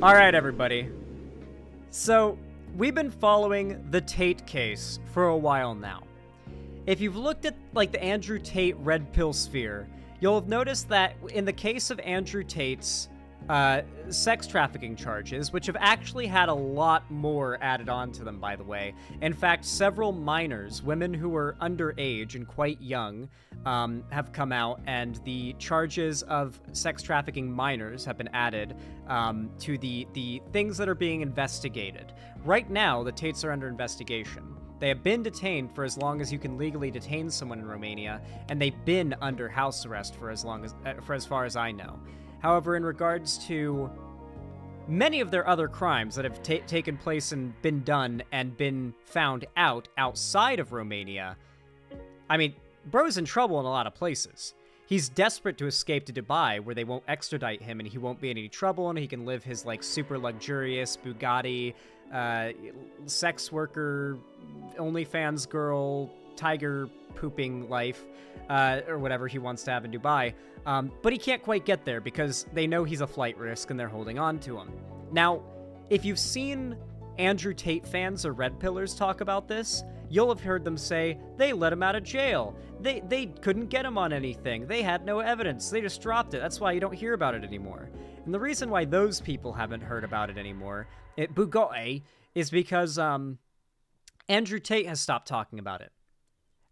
All right, everybody. So, we've been following the Tate case for a while now. If you've looked at like the Andrew Tate red pill sphere, you'll have noticed that in the case of Andrew Tate's uh, sex trafficking charges, which have actually had a lot more added on to them, by the way. In fact, several minors, women who were underage and quite young, um, have come out, and the charges of sex trafficking minors have been added um, to the the things that are being investigated. Right now, the Tates are under investigation. They have been detained for as long as you can legally detain someone in Romania, and they've been under house arrest for as long as uh, for as far as I know. However, in regards to many of their other crimes that have ta- taken place and been done and been found out outside of Romania, I mean, bro's in trouble in a lot of places. He's desperate to escape to Dubai, where they won't extradite him and he won't be in any trouble and he can live his like super luxurious Bugatti, uh, sex worker, OnlyFans girl, tiger pooping life, uh, or whatever he wants to have in Dubai. Um, but he can't quite get there because they know he's a flight risk and they're holding on to him. Now, if you've seen Andrew Tate fans or Red Pillars talk about this, you'll have heard them say they let him out of jail. They they couldn't get him on anything. They had no evidence. They just dropped it. That's why you don't hear about it anymore. And the reason why those people haven't heard about it anymore, it Bugatti, is because um, Andrew Tate has stopped talking about it.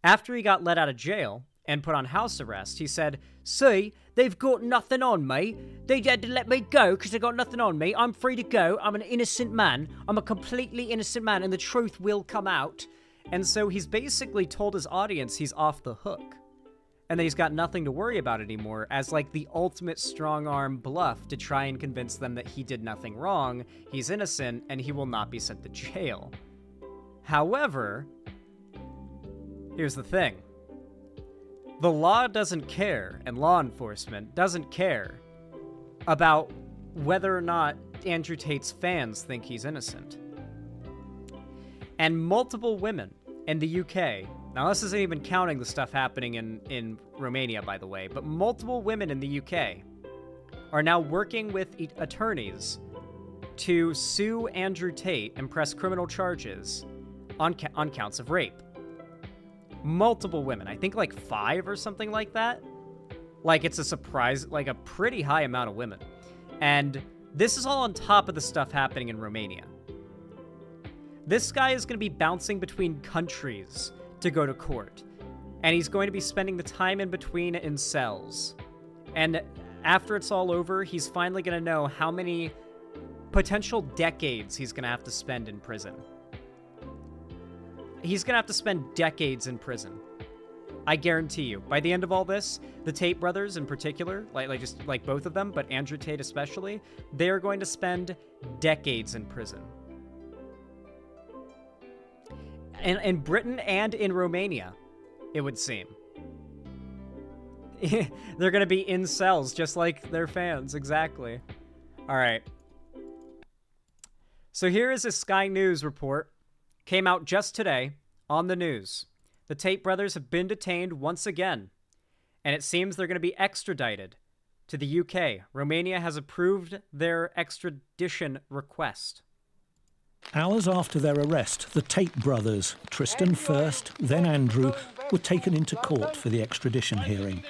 After he got let out of jail and put on house arrest, he said, See, they've got nothing on me. They had to let me go because they got nothing on me. I'm free to go. I'm an innocent man. I'm a completely innocent man, and the truth will come out. And so he's basically told his audience he's off the hook. And that he's got nothing to worry about anymore as like the ultimate strong arm bluff to try and convince them that he did nothing wrong, he's innocent, and he will not be sent to jail. However, here's the thing the law doesn't care, and law enforcement doesn't care about whether or not Andrew Tate's fans think he's innocent. And multiple women in the UK, now this isn't even counting the stuff happening in, in Romania, by the way, but multiple women in the UK are now working with e- attorneys to sue Andrew Tate and press criminal charges on, ca- on counts of rape multiple women. I think like five or something like that. Like it's a surprise, like a pretty high amount of women. And this is all on top of the stuff happening in Romania. This guy is going to be bouncing between countries to go to court. And he's going to be spending the time in between in cells. And after it's all over, he's finally going to know how many potential decades he's going to have to spend in prison he's gonna have to spend decades in prison. I guarantee you. By the end of all this, the Tate brothers in particular, like, like just like both of them, but Andrew Tate especially, they are going to spend decades in prison. In, in Britain and in Romania, it would seem. They're going to be in cells just like their fans, exactly. All right. So here is a Sky News report came out just today on the news. The Tate brothers have been detained once again, and it seems they're going to be extradited to the UK. Romania has approved their extradition request. Hours after their arrest, the Tate brothers, Tristan first, then Andrew, were taken into court for the extradition hearing.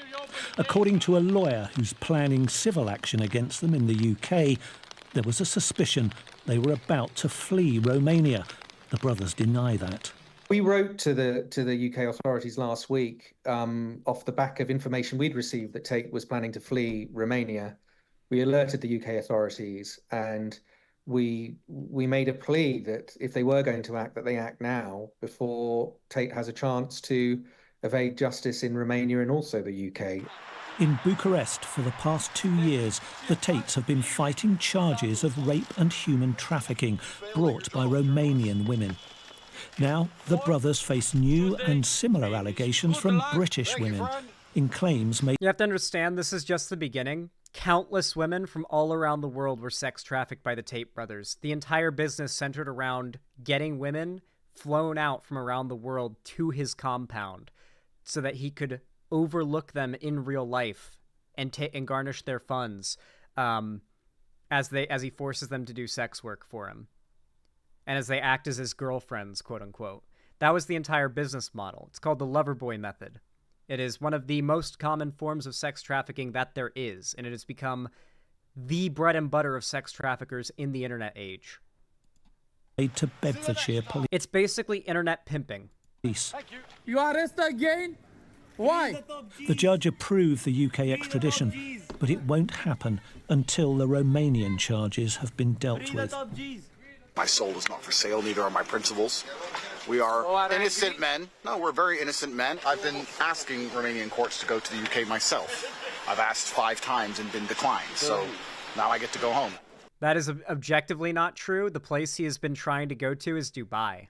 According to a lawyer who's planning civil action against them in the UK, there was a suspicion they were about to flee Romania the brothers deny that. We wrote to the to the UK authorities last week um, off the back of information we'd received that Tate was planning to flee Romania. We alerted the UK authorities and we we made a plea that if they were going to act, that they act now before Tate has a chance to evade justice in Romania and also the UK. In Bucharest for the past two years, the Tates have been fighting charges of rape and human trafficking brought by Romanian women. Now, the brothers face new and similar allegations from British women in claims made. You have to understand, this is just the beginning. Countless women from all around the world were sex trafficked by the Tate brothers. The entire business centered around getting women flown out from around the world to his compound so that he could overlook them in real life and ta- and garnish their funds. Um, as they as he forces them to do sex work for him, and as they act as his girlfriends, quote unquote. That was the entire business model. It's called the lover boy method. It is one of the most common forms of sex trafficking that there is, and it has become the bread and butter of sex traffickers in the internet age. To Bedfordshire police. It's basically internet pimping. You arrest again? Why? The judge approved the UK extradition, but it won't happen until the Romanian charges have been dealt with. My soul is not for sale, neither are my principles. We are innocent men. No, we're very innocent men. I've been asking Romanian courts to go to the UK myself. I've asked five times and been declined, so now I get to go home. That is objectively not true. The place he has been trying to go to is Dubai.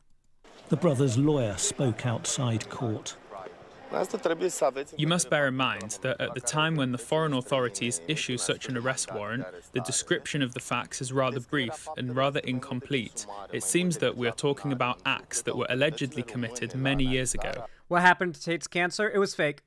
The brother's lawyer spoke outside court. You must bear in mind that at the time when the foreign authorities issue such an arrest warrant, the description of the facts is rather brief and rather incomplete. It seems that we are talking about acts that were allegedly committed many years ago. What happened to Tate's cancer? It was fake.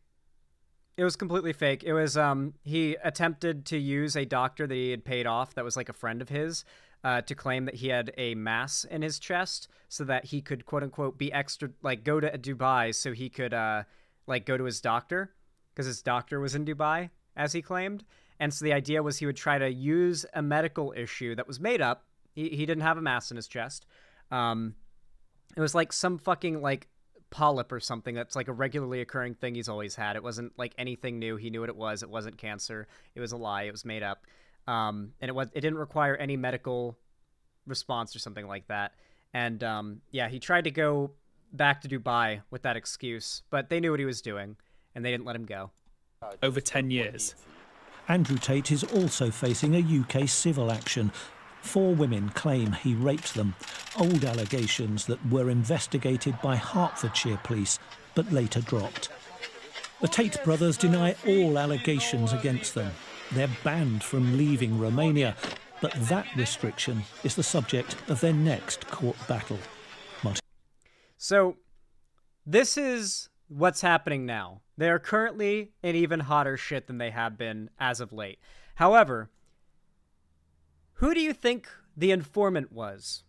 It was completely fake. It was um he attempted to use a doctor that he had paid off that was like a friend of his uh, to claim that he had a mass in his chest so that he could quote unquote be extra like go to Dubai so he could uh like go to his doctor because his doctor was in Dubai, as he claimed. And so the idea was he would try to use a medical issue that was made up. He, he didn't have a mass in his chest. Um, it was like some fucking like polyp or something that's like a regularly occurring thing he's always had. It wasn't like anything new. He knew what it was. It wasn't cancer. It was a lie. It was made up. Um, and it was it didn't require any medical response or something like that. And um, yeah, he tried to go back to Dubai with that excuse, but they knew what he was doing and they didn't let him go. Over 10 years. Andrew Tate is also facing a UK civil action. Four women claim he raped them, old allegations that were investigated by Hertfordshire police but later dropped. The Tate brothers deny all allegations against them. They're banned from leaving Romania, but that restriction is the subject of their next court battle. So, this is what's happening now. They are currently in even hotter shit than they have been as of late. However, who do you think the informant was?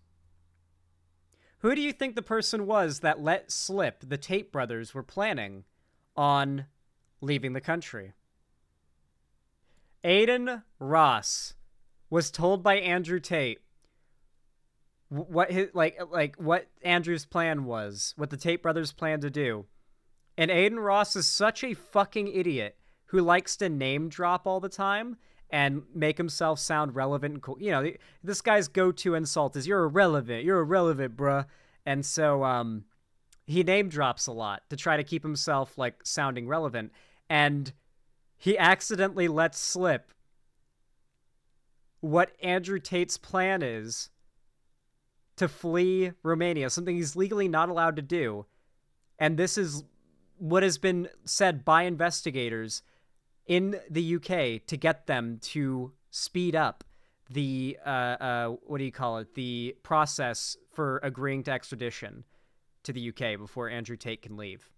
Who do you think the person was that let slip the Tate brothers were planning on leaving the country? Adin Ross was told by Andrew Tate what his like like what Andrew's plan was, what the Tate brothers plan to do. And Adin Ross is such a fucking idiot who likes to name drop all the time and make himself sound relevant and cool. You know, this guy's go-to insult is "You're irrelevant. You're irrelevant, bruh." And so um, he name drops a lot to try to keep himself like sounding relevant, and he accidentally lets slip what Andrew Tate's plan is to flee Romania, something he's legally not allowed to do. And this is what has been said by investigators in the UK to get them to speed up the uh, uh, what do you call it? The process for agreeing to extradition to the UK before Andrew Tate can leave.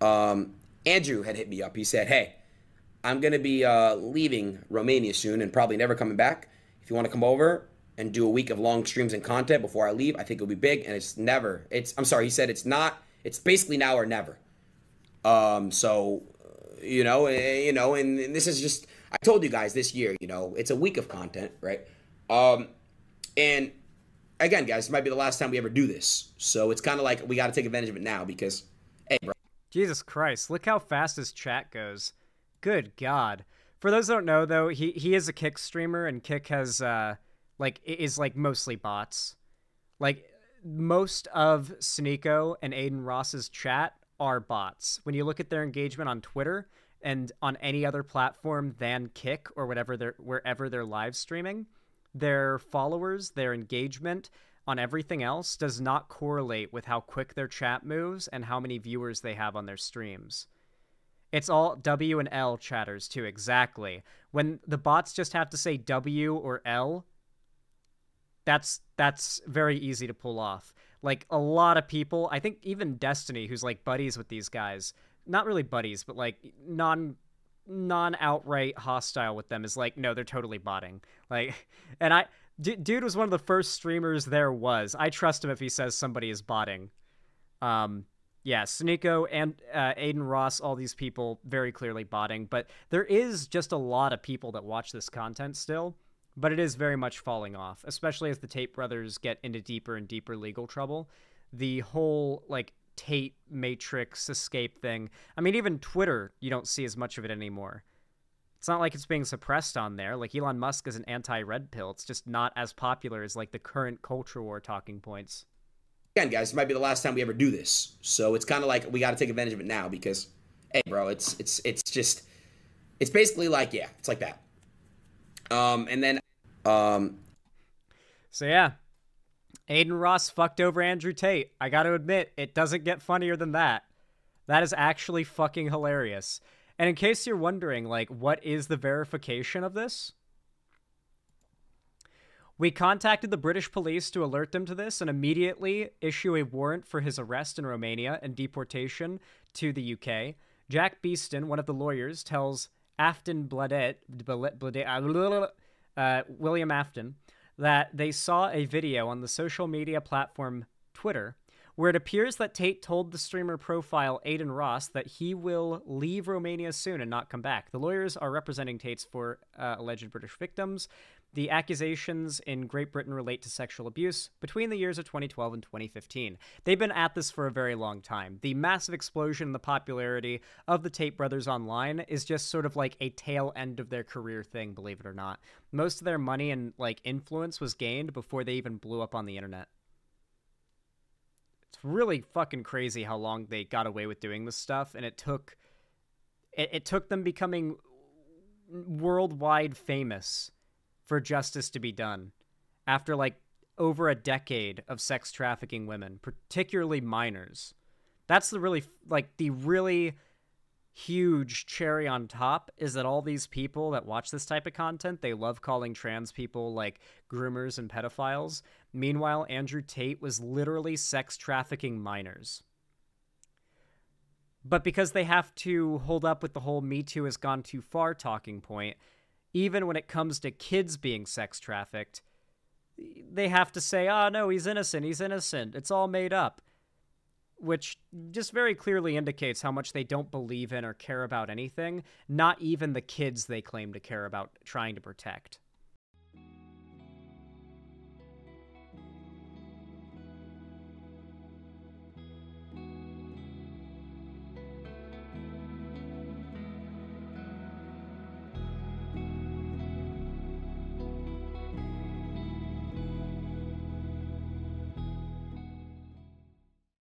Um, Andrew had hit me up. He said, "Hey, I'm gonna be uh, leaving Romania soon and probably never coming back. If you want to come over, and do a week of long streams and content before I leave, I think it'll be big. And it's never. It's. I'm sorry. He said it's not. It's basically now or never. Um. So, you know, eh, you know, and, and this is just. I told you guys this year. You know, it's a week of content, right? Um, and again, guys, this might be the last time we ever do this. So it's kind of like we got to take advantage of it now because, hey, bro. Jesus Christ! Look how fast his chat goes. Good God. For those that don't know, though, he he is a Kick streamer, and Kick has. Uh, like is like mostly bots. Like most of Sneako and Adin Ross's chat are bots. When you look at their engagement on Twitter and on any other platform than Kick or whatever they're wherever they're live streaming, their followers, their engagement on everything else does not correlate with how quick their chat moves and how many viewers they have on their streams. It's all W and L chatters too, exactly. When the bots just have to say W or L that's that's very easy to pull off. Like a lot of people, I think even Destiny, who's like buddies with these guys, not really buddies, but like non non-outright hostile with them is like, no, they're totally botting. Like, and I, d- dude was one of the first streamers there was. I trust him if he says somebody is botting. Um, yeah, Sneako and uh, Adin Ross, all these people very clearly botting, but there is just a lot of people that watch this content still, but it is very much falling off, especially as the Tate brothers get into deeper and deeper legal trouble. The whole like Tate Matrix escape thing. I mean, even Twitter, you don't see as much of it anymore. It's not like it's being suppressed on there. Like Elon Musk is an anti-red pill. It's just not as popular as like the current culture war talking points again, guys, it might be the last time we ever do this. So it's kind of like we got to take advantage of it now because, hey, bro, it's it's it's just it's basically like yeah, it's like that. Um, and then um, so yeah, Adin Ross fucked over Andrew Tate. I got to admit, it doesn't get funnier than that. That is actually fucking hilarious. And in case you're wondering, like, what is the verification of this? We contacted the British police to alert them to this and immediately issue a warrant for his arrest in Romania and deportation to the UK. Jack Beeston, one of the lawyers, tells Aftonbladet, uh, William Afton, that they saw a video on the social media platform Twitter where it appears that Tate told the streamer profile Adin Ross that he will leave Romania soon and not come back. The lawyers are representing Tate's for uh, alleged British victims. The accusations in Great Britain relate to sexual abuse between the years of 2012 and 2015. They've been at this for a very long time. The massive explosion in the popularity of the Tate brothers online is just sort of like a tail end of their career thing, believe it or not. Most of their money and like influence was gained before they even blew up on the internet. It's really fucking crazy how long they got away with doing this stuff and it took it, it took them becoming worldwide famous for justice to be done after like over a decade of sex trafficking women, particularly minors. That's the really like the really huge cherry on top is that all these people that watch this type of content, they love calling trans people like groomers and pedophiles. Meanwhile, Andrew Tate was literally sex trafficking minors. But because they have to hold up with the whole Me Too has gone too far talking point, even when it comes to kids being sex trafficked, they have to say, oh, no, he's innocent, he's innocent, it's all made up. Which just very clearly indicates how much they don't believe in or care about anything, not even the kids they claim to care about trying to protect.